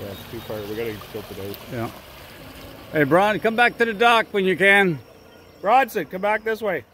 Yeah, it's too far. We gotta tilt it out. Yeah. Hey, Bron, come back to the dock when you can. Bronson, come back this way.